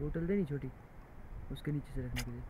बोतल देनी छोटी? उसके नीचे से रखने के लिए।